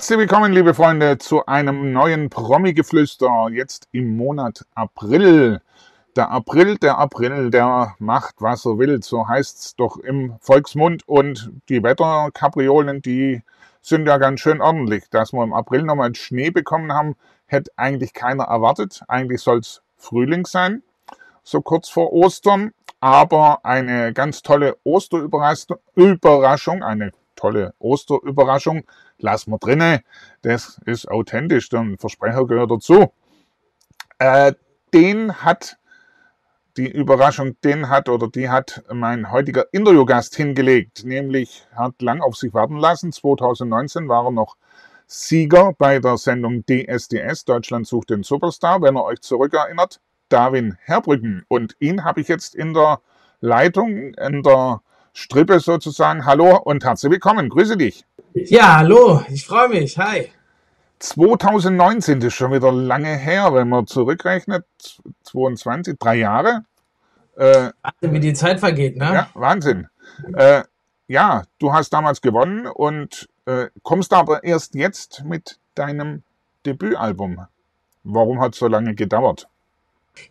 Herzlich willkommen, liebe Freunde, zu einem neuen Promi-Geflüster, jetzt im Monat April. Der April, der April, der macht, was er will, so heißt's doch im Volksmund. Und die Wetterkapriolen, die sind ja ganz schön ordentlich. Dass wir im April nochmal Schnee bekommen haben, hätte eigentlich keiner erwartet. Eigentlich soll's Frühling sein, so kurz vor Ostern. Aber eine ganz tolle Osterüberraschung, eine tolle Osterüberraschung lassen wir drinne. Das ist authentisch, der Versprecher gehört dazu. Äh, den hat die Überraschung, den hat oder die hat mein heutiger Interviewgast hingelegt, nämlich hat lang auf sich warten lassen. 2019 war er noch Sieger bei der Sendung DSDS, Deutschland sucht den Superstar, wenn ihr euch zurückerinnert, Darwin Herbrücken. Und ihn habe ich jetzt in der Leitung, in der Strippe sozusagen. Hallo und herzlich willkommen. Grüße dich. Ja, hallo, ich freue mich. Hi. 2019 ist schon wieder lange her, wenn man zurückrechnet. 22, drei Jahre. Äh, wie die Zeit vergeht, ne? Ja, Wahnsinn. Äh, ja, du hast damals gewonnen und äh, kommst aber erst jetzt mit deinem Debütalbum. Warum hat es so lange gedauert?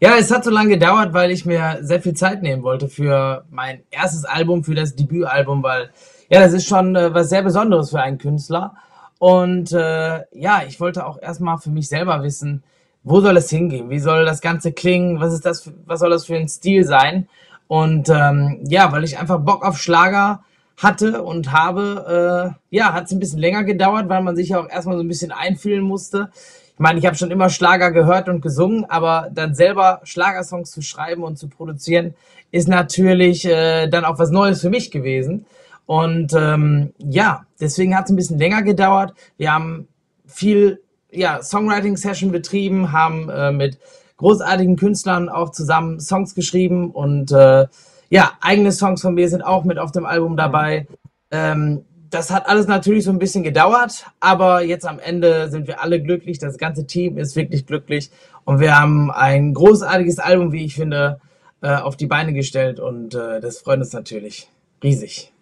Ja, es hat so lange gedauert, weil ich mir sehr viel Zeit nehmen wollte für mein erstes Album, für das Debütalbum, weil ja, das ist schon äh, was sehr Besonderes für einen Künstler. Und äh, ja, ich wollte auch erstmal für mich selber wissen, wo soll es hingehen? Wie soll das Ganze klingen? Was ist das? Für, was soll das für ein Stil sein? Und ähm, ja, weil ich einfach Bock auf Schlager hatte und habe, äh, ja, hat es ein bisschen länger gedauert, weil man sich auch erstmal so ein bisschen einfühlen musste. Ich meine, ich habe schon immer Schlager gehört und gesungen, aber dann selber Schlagersongs zu schreiben und zu produzieren, ist natürlich äh, dann auch was Neues für mich gewesen. Und ähm, ja, deswegen hat es ein bisschen länger gedauert. Wir haben viel ja, Songwriting-Session betrieben, haben äh, mit großartigen Künstlern auch zusammen Songs geschrieben und äh, ja, eigene Songs von mir sind auch mit auf dem Album dabei. Ähm, das hat alles natürlich so ein bisschen gedauert, aber jetzt am Ende sind wir alle glücklich. Das ganze Team ist wirklich glücklich und wir haben ein großartiges Album, wie ich finde, äh, auf die Beine gestellt und äh, das freut uns natürlich riesig.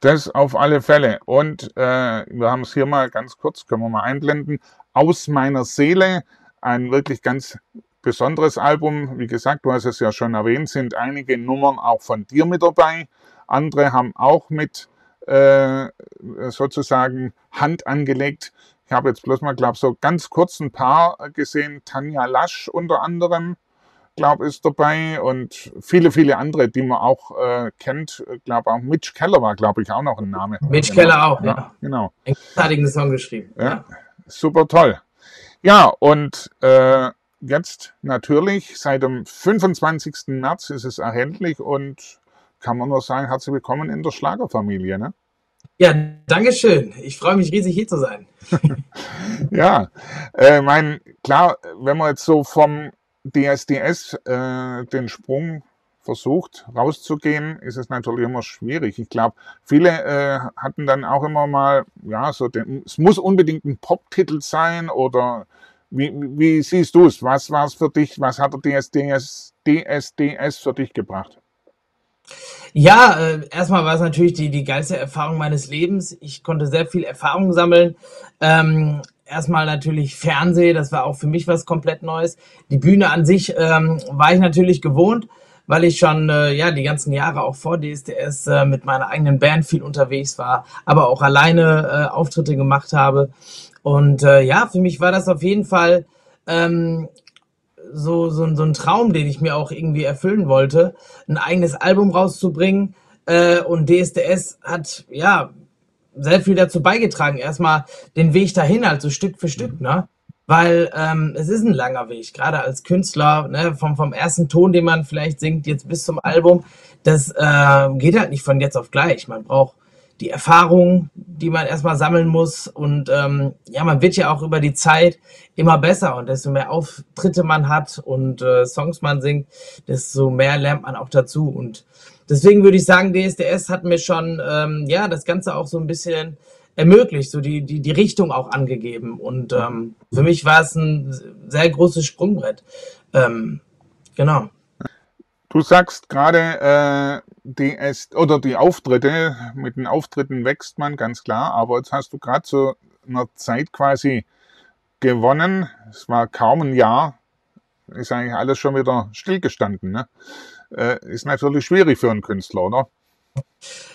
Das auf alle Fälle. Und äh, wir haben es hier mal ganz kurz, können wir mal einblenden. Aus meiner Seele, ein wirklich ganz besonderes Album. Wie gesagt, du hast es ja schon erwähnt, sind einige Nummern auch von dir mit dabei. Andere haben auch mit äh, sozusagen Hand angelegt. Ich habe jetzt bloß mal, glaube so ganz kurz ein paar gesehen. Tanja Lasch unter anderem glaube ist dabei und viele, viele andere, die man auch äh, kennt. glaube auch Mitch Keller war, glaube ich, auch noch ein Name. Mitch genau. Keller auch, ja. ja. Genau. Einen großartigen Song geschrieben. Ja, ja. super toll. Ja, und äh, jetzt natürlich, seit dem 25. März ist es erhältlich und kann man nur sagen, herzlich willkommen in der Schlagerfamilie, ne? Ja, danke schön. Ich freue mich riesig hier zu sein. ja, äh, mein, klar, wenn man jetzt so vom DSDS äh, den Sprung versucht rauszugehen, ist es natürlich immer schwierig. Ich glaube, viele äh, hatten dann auch immer mal, ja, so den, es muss unbedingt ein Pop-Titel sein oder wie, wie siehst du es? Was war es für dich? Was hat der DSDS, DSDS für dich gebracht? Ja, äh, erstmal war es natürlich die, die geilste Erfahrung meines Lebens. Ich konnte sehr viel Erfahrung sammeln. Ähm, erstmal natürlich Fernsehen, das war auch für mich was komplett Neues. Die Bühne an sich ähm, war ich natürlich gewohnt, weil ich schon äh, ja die ganzen Jahre auch vor DSDS äh, mit meiner eigenen Band viel unterwegs war, aber auch alleine äh, Auftritte gemacht habe. Und äh, ja, für mich war das auf jeden Fall ähm, so, so, so ein Traum, den ich mir auch irgendwie erfüllen wollte, ein eigenes Album rauszubringen. Äh, und DSDS hat ja sehr viel dazu beigetragen, erstmal den Weg dahin, also Stück für Stück, ne? Weil ähm, es ist ein langer Weg, gerade als Künstler, ne, vom, vom ersten Ton, den man vielleicht singt, jetzt bis zum Album, das äh, geht halt nicht von jetzt auf gleich. Man braucht die Erfahrung, die man erstmal sammeln muss. Und ähm, ja, man wird ja auch über die Zeit immer besser und desto mehr Auftritte man hat und äh, Songs man singt, desto mehr lernt man auch dazu. Und deswegen würde ich sagen, DSDS hat mir schon ähm, ja das Ganze auch so ein bisschen ermöglicht, so die, die, die Richtung auch angegeben. Und ähm, für mich war es ein sehr großes Sprungbrett. Ähm, genau. Du sagst gerade, äh, die oder die Auftritte, mit den Auftritten wächst man, ganz klar, aber jetzt hast du gerade so einer Zeit quasi gewonnen. Es war kaum ein Jahr, ist eigentlich alles schon wieder stillgestanden. Ne? Äh, ist natürlich schwierig für einen Künstler, oder?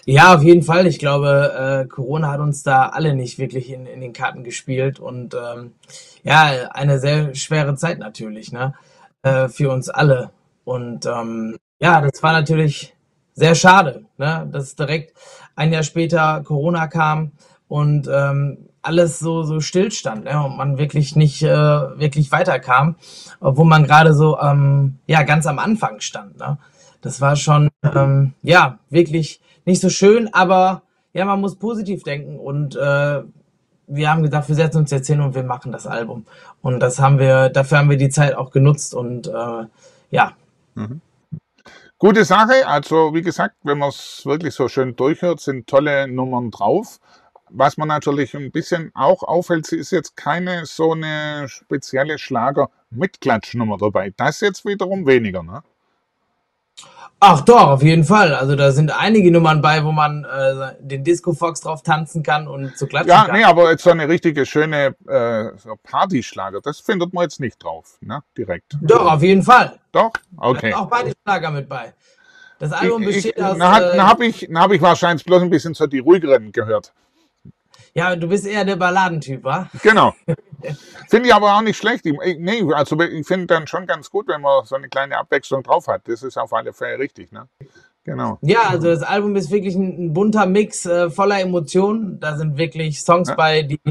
Ja, auf jeden Fall. Ich glaube, äh, Corona hat uns da alle nicht wirklich in, in den Karten gespielt und ähm, ja, eine sehr schwere Zeit natürlich, ne? Äh, für uns alle. Und ähm, ja, das war natürlich sehr schade, ne? dass direkt ein Jahr später Corona kam und ähm, alles so, so stillstand ne? und man wirklich nicht äh, wirklich weiterkam, obwohl man gerade so ähm, ja, ganz am Anfang stand. Ne? Das war schon ähm, ja wirklich nicht so schön, aber ja, man muss positiv denken und äh, wir haben gedacht, wir setzen uns jetzt hin und wir machen das Album. Und das haben wir, dafür haben wir die Zeit auch genutzt und äh, ja. Mhm. Gute Sache. Also, wie gesagt, wenn man es wirklich so schön durchhört, sind tolle Nummern drauf. Was man natürlich ein bisschen auch auffällt, ist jetzt keine so eine spezielle Schlager-Mitklatschnummer dabei. Das jetzt wiederum weniger, ne? Ach doch, auf jeden Fall. Also da sind einige Nummern bei, wo man äh, den Disco Fox drauf tanzen kann und zu klatschen ja, kann. Ja, nee, aber jetzt so eine richtige schöne äh, so Partyschlager, das findet man jetzt nicht drauf, ne? Direkt. Doch, auf jeden Fall. Doch? Okay. Da auch Partyschlager mit bei. Das Album ich, besteht ich, aus. Na, äh, na habe ich, hab ich wahrscheinlich bloß ein bisschen so die ruhigeren gehört. Ja, du bist eher der Balladentyp, wa? Genau. finde ich aber auch nicht schlecht. Ich, nee, also ich finde dann schon ganz gut, wenn man so eine kleine Abwechslung drauf hat. Das ist auf alle Fälle richtig, ne? Genau. Ja, also das Album ist wirklich ein, bunter Mix äh, voller Emotionen. Da sind wirklich Songs ja. bei, die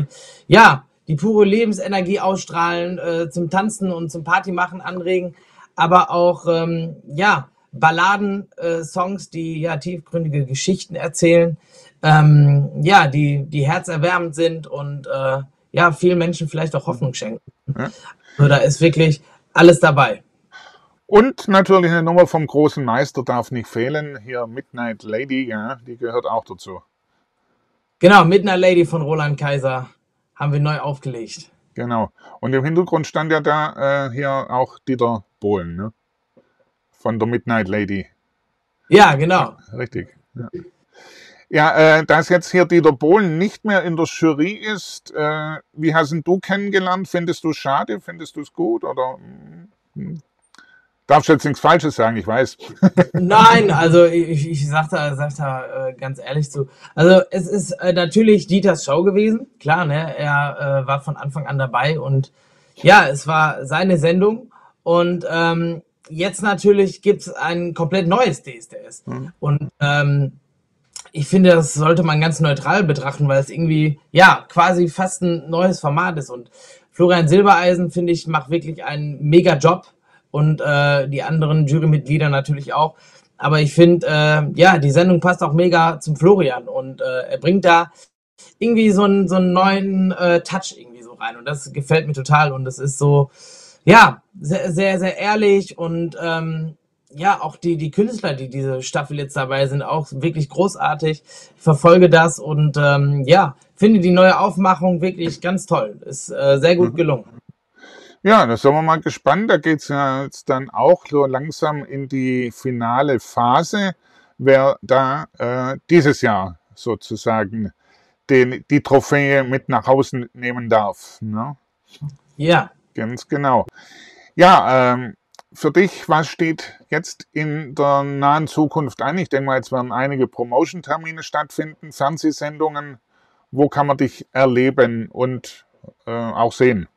ja die pure Lebensenergie ausstrahlen, äh, zum Tanzen und zum Partymachen anregen, aber auch ähm, ja Balladen-Songs, äh, die ja tiefgründige Geschichten erzählen ähm, ja, die, die herzerwärmend sind und äh, ja, vielen Menschen vielleicht auch Hoffnung schenken. Ja. Also da ist wirklich alles dabei. Und natürlich eine Nummer vom großen Meister darf nicht fehlen. Hier Midnight Lady, ja, die gehört auch dazu. Genau, Midnight Lady von Roland Kaiser haben wir neu aufgelegt. Genau. Und im Hintergrund stand ja da äh, hier auch Dieter Bohlen, ne? Von der Midnight Lady. Ja, genau. Ja, richtig. Ja. Ja, äh, dass jetzt hier Dieter Bohlen nicht mehr in der Jury ist, äh, wie hast ihn du kennengelernt? Findest du es schade? Findest du es gut? Oder hm? darfst du jetzt nichts Falsches sagen, ich weiß. Nein, also ich, ich sag da, sag da äh, ganz ehrlich zu. Also es ist äh, natürlich Dieters Show gewesen, klar, ne? Er äh, war von Anfang an dabei und ja, es war seine Sendung und ähm, jetzt natürlich gibt's ein komplett neues DSDS. Mhm. Und ähm, ich finde, das sollte man ganz neutral betrachten, weil es irgendwie, ja, quasi fast ein neues Format ist. Und Florian Silbereisen, finde ich, macht wirklich einen mega Job. Und äh, die anderen Jurymitglieder natürlich auch. Aber ich finde, äh, ja, die Sendung passt auch mega zum Florian. Und äh, er bringt da irgendwie so einen, so einen neuen äh, Touch irgendwie so rein. Und das gefällt mir total. Und das ist so, ja, sehr, sehr, sehr ehrlich. Und ähm, ja, auch die, die Künstler, die diese Staffel jetzt dabei sind, auch wirklich großartig. Ich verfolge das und ähm, ja, finde die neue Aufmachung wirklich ganz toll. Ist äh, sehr gut mhm. gelungen. Ja, da sind wir mal gespannt. Da geht es ja jetzt dann auch so langsam in die finale Phase, wer da äh, dieses Jahr sozusagen den, die Trophäe mit nach Hause nehmen darf. Ne? Ja. Ganz genau. Ja, ähm, für dich, was steht jetzt in der nahen Zukunft an? Ich denke mal, jetzt werden einige Promotion-Termine stattfinden, Fernsehsendungen. Wo kann man dich erleben und äh, auch sehen?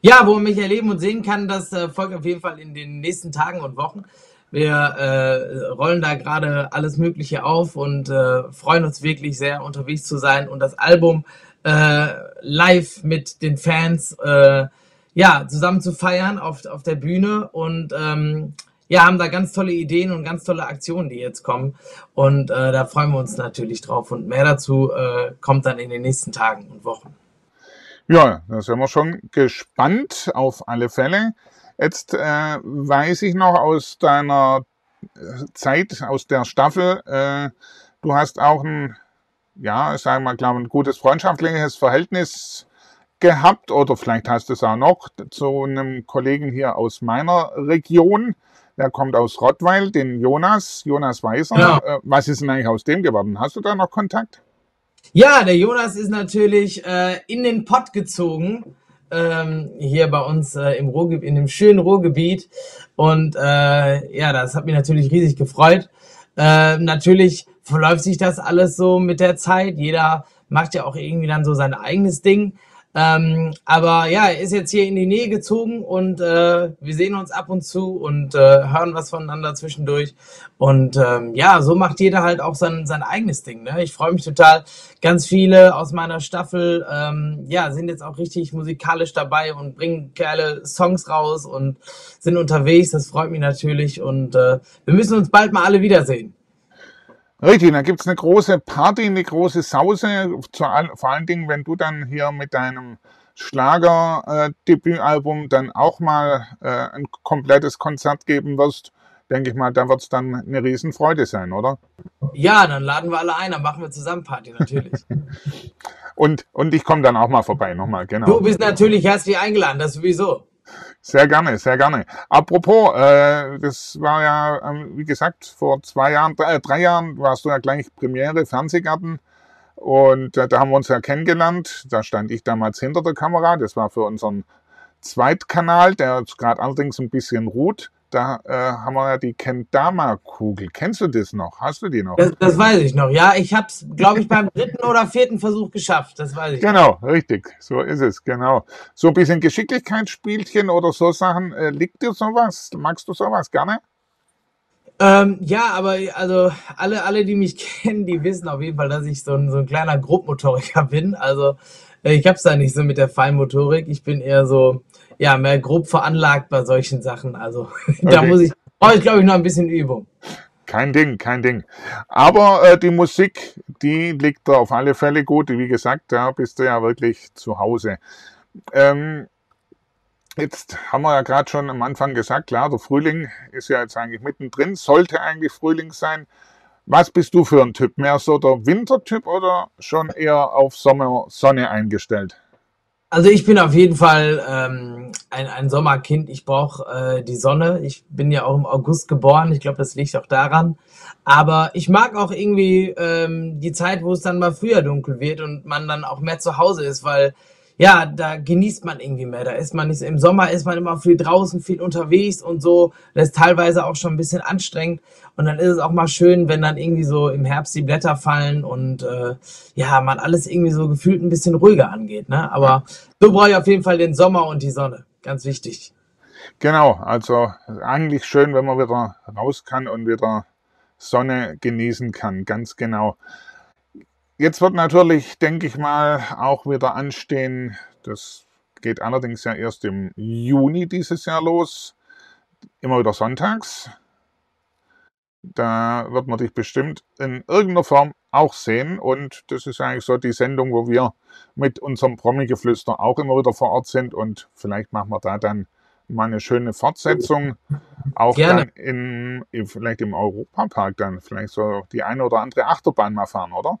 Ja, wo man mich erleben und sehen kann, das äh, folgt auf jeden Fall in den nächsten Tagen und Wochen. Wir äh, rollen da gerade alles Mögliche auf und äh, freuen uns wirklich sehr, unterwegs zu sein und das Album äh, live mit den Fans äh, ja, zusammen zu feiern auf, auf der Bühne und ähm, ja, haben da ganz tolle Ideen und ganz tolle Aktionen, die jetzt kommen. Und äh, da freuen wir uns natürlich drauf. Und mehr dazu äh, kommt dann in den nächsten Tagen und Wochen. Ja, da sind wir schon gespannt auf alle Fälle. Jetzt äh, weiß ich noch aus deiner äh, Zeit, aus der Staffel, äh, du hast auch ein, ja, sagen wir mal, ein gutes freundschaftliches Verhältnis gehabt oder vielleicht hast du es auch noch zu einem Kollegen hier aus meiner Region. Der kommt aus Rottweil, den Jonas, Jonas Weiser. Ja. Äh, was ist denn eigentlich aus dem geworden? Hast du da noch Kontakt? Ja, der Jonas ist natürlich äh, in den Pott gezogen. Ähm, hier bei uns äh, im Ruhrgebiet, in dem schönen Ruhrgebiet. Und äh, ja, das hat mich natürlich riesig gefreut. Äh, natürlich verläuft sich das alles so mit der Zeit. Jeder macht ja auch irgendwie dann so sein eigenes Ding. Ähm, aber ja, er ist jetzt hier in die Nähe gezogen und äh, wir sehen uns ab und zu und äh, hören was voneinander zwischendurch. Und ähm, ja, so macht jeder halt auch sein, sein eigenes Ding. Ne? Ich freue mich total. Ganz viele aus meiner Staffel ähm, ja, sind jetzt auch richtig musikalisch dabei und bringen geile Songs raus und sind unterwegs. Das freut mich natürlich. Und äh, wir müssen uns bald mal alle wiedersehen. Richtig, da gibt's eine große Party, eine große Sause, vor allen Dingen, wenn du dann hier mit deinem Schlager-Debütalbum dann auch mal äh, ein komplettes Konzert geben wirst, denke ich mal, da wird's dann eine Riesenfreude sein, oder? Ja, dann laden wir alle ein, dann machen wir zusammen Party, natürlich. und, und ich komme dann auch mal vorbei, nochmal, genau. Du bist natürlich herzlich eingeladen, das sowieso. Sehr gerne, sehr gerne. Apropos, äh, das war ja, ähm, wie gesagt, vor zwei Jahren, äh, drei Jahren warst du ja gleich Premiere Fernsehgarten. Und äh, da haben wir uns ja kennengelernt. Da stand ich damals hinter der Kamera. Das war für unseren Zweitkanal, der jetzt gerade allerdings ein bisschen ruht da äh, haben wir ja die Kendama-Kugel. Kennst du das noch? Hast du die noch? Das, das weiß ich noch. Ja, ich habe es, glaube ich, beim dritten oder vierten Versuch geschafft. Das weiß ich. Genau, noch. richtig. So ist es, genau. So ein bisschen Geschicklichkeitsspielchen oder so Sachen. Äh, liegt dir sowas? Magst du sowas gerne? Ähm, ja, aber also alle, alle, die mich kennen, die wissen auf jeden Fall, dass ich so ein, so ein kleiner Grobmotoriker bin. Also ich habe es da nicht so mit der Feinmotorik. Ich bin eher so ja, mehr grob veranlagt bei solchen Sachen. Also da muss ich, brauche ich glaube ich noch ein bisschen Übung. Kein Ding, kein Ding. Aber äh, die Musik, die liegt da auf alle Fälle gut. Wie gesagt, da bist du ja wirklich zu Hause. Ähm, jetzt haben wir ja gerade schon am Anfang gesagt, klar, der Frühling ist ja jetzt eigentlich mittendrin, sollte eigentlich Frühling sein. Was bist du für ein Typ? Mehr so der Wintertyp oder schon eher auf Sommer, Sonne eingestellt? Also ich bin auf jeden Fall ähm, ein, ein Sommerkind. Ich brauche äh, die Sonne. Ich bin ja auch im August geboren. Ich glaube, das liegt auch daran. Aber ich mag auch irgendwie ähm, die Zeit, wo es dann mal früher dunkel wird und man dann auch mehr zu Hause ist, weil ja, da genießt man irgendwie mehr. Da ist man nicht, im Sommer ist man immer viel draußen, viel unterwegs und so. Das ist teilweise auch schon ein bisschen anstrengend. Und dann ist es auch mal schön, wenn dann irgendwie so im Herbst die Blätter fallen und äh, ja, man alles irgendwie so gefühlt ein bisschen ruhiger angeht. Ne? Aber so brauche ich auf jeden Fall den Sommer und die Sonne. Ganz wichtig. Genau, also eigentlich schön, wenn man wieder raus kann und wieder Sonne genießen kann. Ganz genau. Jetzt wird natürlich, denke ich mal, auch wieder anstehen. Das geht allerdings ja erst im Juni dieses Jahr los. Immer wieder sonntags. Da wird man dich bestimmt in irgendeiner Form auch sehen. Und das ist eigentlich so die Sendung, wo wir mit unserem Promi-Geflüster auch immer wieder vor Ort sind. Und vielleicht machen wir da dann mal eine schöne Fortsetzung. Auch Gerne. dann in, vielleicht im Europapark dann vielleicht so die eine oder andere Achterbahn mal fahren, oder?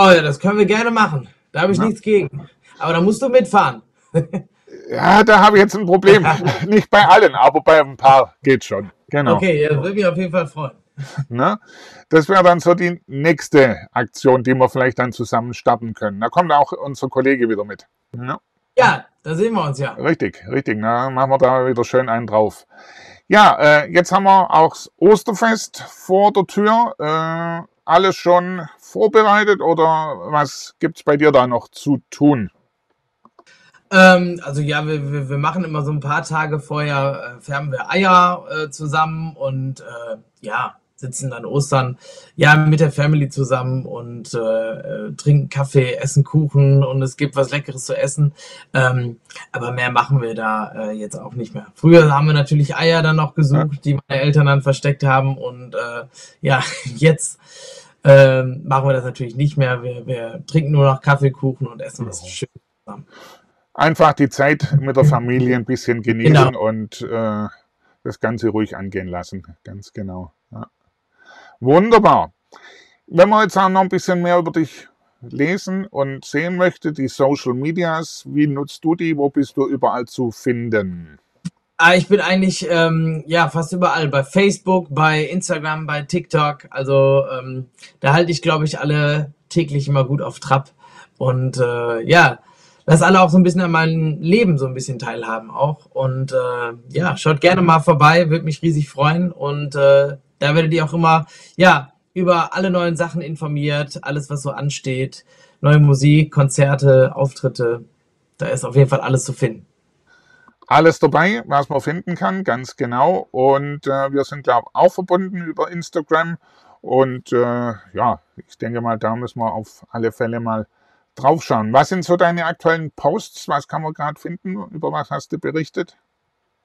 Oh ja, das können wir gerne machen. Da habe ich ja. nichts gegen. Aber da musst du mitfahren. ja, da habe ich jetzt ein Problem. Nicht bei allen, aber bei ein paar geht schon. Genau. Okay, ja, würde mich auf jeden Fall freuen. Ne? Das wäre dann so die nächste Aktion, die wir vielleicht dann zusammen starten können. Da kommt auch unser Kollege wieder mit. Ne? Ja, da sehen wir uns ja. Richtig, richtig. Na, machen wir da wieder schön einen drauf. Ja, äh, jetzt haben wir auch das Osterfest vor der Tür. Äh, alles schon vorbereitet oder was gibt es bei dir da noch zu tun? Ähm, also ja, wir, wir, wir, machen immer so ein paar Tage vorher, äh, färben wir Eier äh, zusammen und äh, ja, sitzen dann Ostern ja mit der Family zusammen und äh, äh, trinken Kaffee, essen Kuchen und es gibt was Leckeres zu essen. Ähm, aber mehr machen wir da äh, jetzt auch nicht mehr. Früher haben wir natürlich Eier dann noch gesucht, die meine Eltern dann versteckt haben und äh, ja, jetzt ähm, machen wir das natürlich nicht mehr. Wir, wir trinken nur noch Kaffeekuchen und essen was schön zusammen. Einfach die Zeit mit der Familie ein bisschen genießen genau. und äh, das Ganze ruhig angehen lassen. Ganz genau. Wunderbar. Wenn man jetzt auch noch ein bisschen mehr über dich lesen und sehen möchte, die Social Medias, wie nutzt du die? Wo bist du überall zu finden? Ah, ich bin eigentlich ähm, ja fast überall bei Facebook, bei Instagram, bei TikTok. Also ähm, da halte ich, glaube ich, alle täglich immer gut auf Trab. Und äh, ja, lass alle auch so ein bisschen an meinem Leben so ein bisschen teilhaben auch. Und äh, ja, schaut gerne mal vorbei, würde mich riesig freuen. Und äh, da werdet ihr auch immer, ja, über alle neuen Sachen informiert, alles, was so ansteht. Neue Musik, Konzerte, Auftritte. Da ist auf jeden Fall alles zu finden. Alles dabei, was man finden kann, ganz genau. Und äh, wir sind, glaube ich, auch verbunden über Instagram. Und äh, ja, ich denke mal, da müssen wir auf alle Fälle mal draufschauen. Was sind so deine aktuellen Posts? Was kann man gerade finden? Über was hast du berichtet?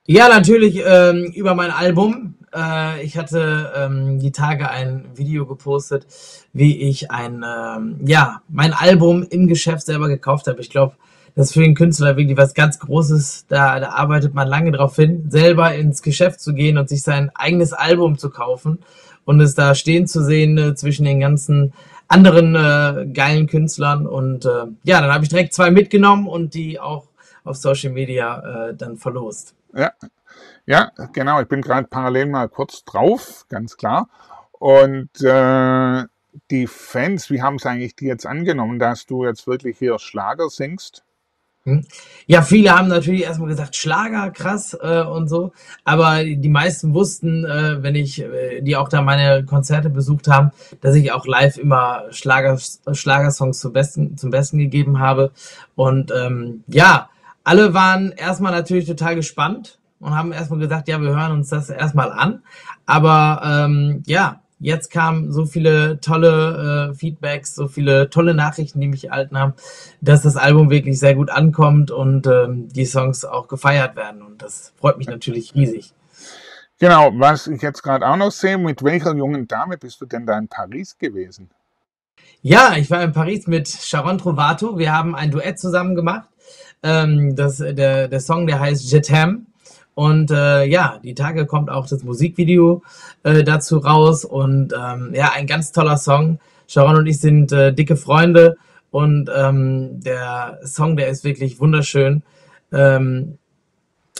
Ja, natürlich ähm, über mein Album. Äh, ich hatte ähm, die Tage ein Video gepostet, wie ich ein, ähm, ja, mein Album im Geschäft selber gekauft habe. Ich glaube, das ist für den Künstler wirklich was ganz Großes. Da, da arbeitet man lange drauf hin, selber ins Geschäft zu gehen und sich sein eigenes Album zu kaufen und es da stehen zu sehen äh, zwischen den ganzen anderen äh, geilen Künstlern. Und äh, ja, dann habe ich direkt zwei mitgenommen und die auch auf Social Media äh, dann verlost. Ja, ja, genau. Ich bin gerade parallel mal kurz drauf, ganz klar. Und äh, die Fans, wie haben es eigentlich die jetzt angenommen, dass du jetzt wirklich hier Schlager singst? Hm? Ja, viele haben natürlich erstmal gesagt, Schlager, krass äh, und so. Aber die meisten wussten, äh, wenn ich, äh, die auch da meine Konzerte besucht haben, dass ich auch live immer Schlager, Schlagersongs zum Besten, zum Besten gegeben habe. Und ähm, ja, alle waren erstmal natürlich total gespannt und haben erstmal gesagt, ja, wir hören uns das erstmal an. Aber ähm, ja, jetzt kamen so viele tolle äh, Feedbacks, so viele tolle Nachrichten, die mich erhalten haben, dass das Album wirklich sehr gut ankommt und ähm, die Songs auch gefeiert werden. Und das freut mich natürlich riesig. Genau, was ich jetzt gerade auch noch sehe, mit welcher jungen Dame bist du denn da in Paris gewesen? Ja, ich war in Paris mit Sharon Trovato. Wir haben ein Duett zusammen gemacht. Ähm, das, der, der Song, der heißt Je t'aime. Und äh, ja, die Tage kommt auch das Musikvideo äh, dazu raus. Und ähm, ja, ein ganz toller Song. Sharon und ich sind äh, dicke Freunde. Und ähm, der Song, der ist wirklich wunderschön. Ähm,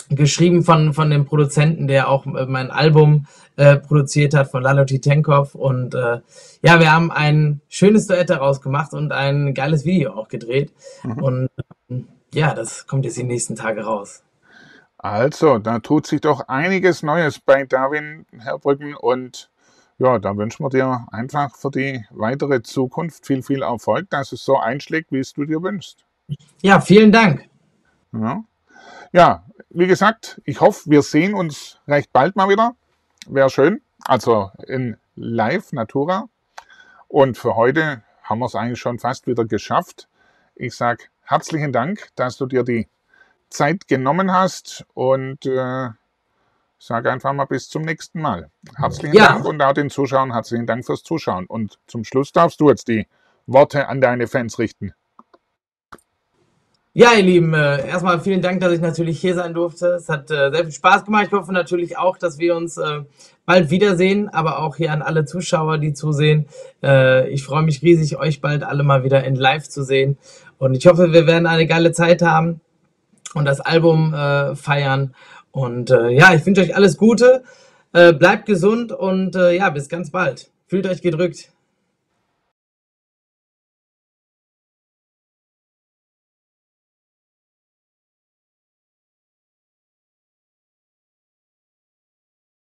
geschrieben von, von dem Produzenten, der auch äh, mein Album äh, produziert hat, von Lalo Titenkov. Und äh, ja, wir haben ein schönes Duett daraus gemacht und ein geiles Video auch gedreht. Mhm. Und ähm, ja, das kommt jetzt die nächsten Tage raus. Also, da tut sich doch einiges Neues bei Darwin Herbrücken und ja, da wünschen wir dir einfach für die weitere Zukunft viel, viel Erfolg, dass es so einschlägt, wie es du dir wünschst. Ja, vielen Dank. Ja. ja, wie gesagt, ich hoffe, wir sehen uns recht bald mal wieder. Wäre schön. Also in Live Natura. Und für heute haben wir es eigentlich schon fast wieder geschafft. Ich sage herzlichen Dank, dass du dir die Zeit genommen hast und äh, sage einfach mal bis zum nächsten Mal. Herzlichen ja. Dank und auch den Zuschauern herzlichen Dank fürs Zuschauen. Und zum Schluss darfst du jetzt die Worte an deine Fans richten. Ja, ihr Lieben, äh, erstmal vielen Dank, dass ich natürlich hier sein durfte. Es hat äh, sehr viel Spaß gemacht. Ich hoffe natürlich auch, dass wir uns äh, bald wiedersehen, aber auch hier an alle Zuschauer, die zusehen. Äh, ich freue mich riesig, euch bald alle mal wieder in Live zu sehen. Und ich hoffe, wir werden eine geile Zeit haben und das Album äh, feiern. Und äh, ja, ich wünsche euch alles Gute, äh, bleibt gesund und äh, ja, bis ganz bald. Fühlt euch gedrückt.